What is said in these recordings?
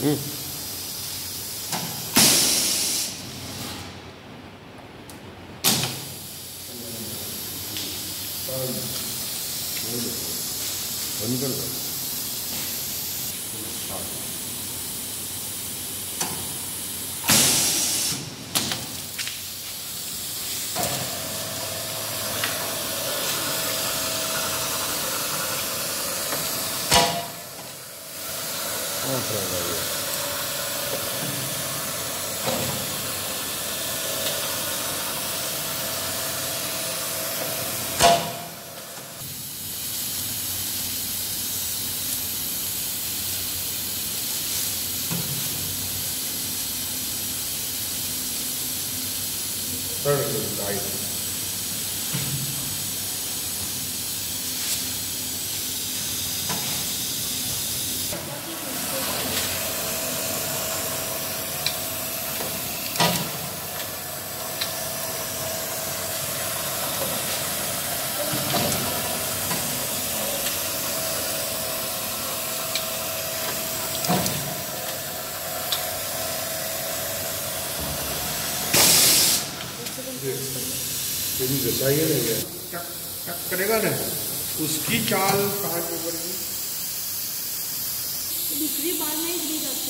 음. 언제로 Não, very nice. तेरी घसाई है ना ये टक टक करेगा ना उसकी चाल कहाँ पे पड़ेगी दूसरी बार में ही गिरी जाती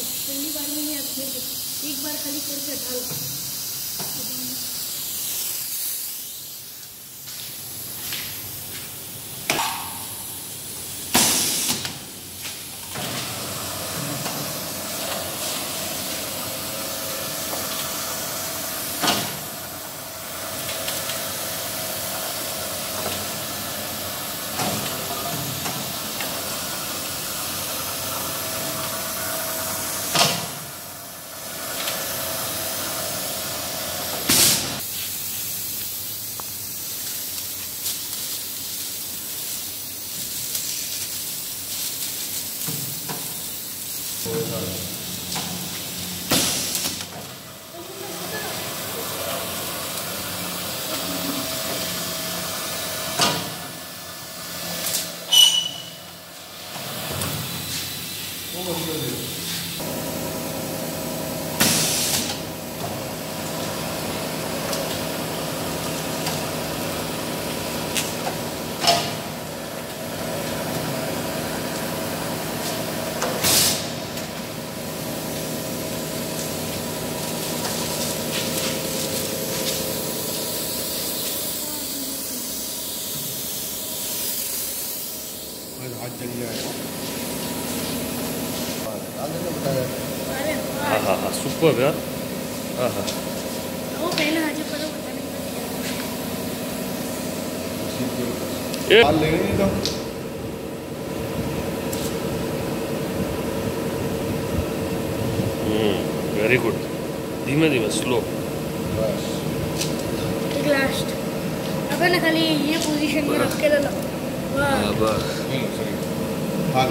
वो हाथ जल जाएगा हाँ हाँ हाँ सुपर यार हाँ हाँ वो पहले हाजी पर पता नहीं लेने नहीं तो वेरी गुड धीमे धीमे स्लो लास्ट अपन खाली ये पोजीशन में रख के ले 呃不。是他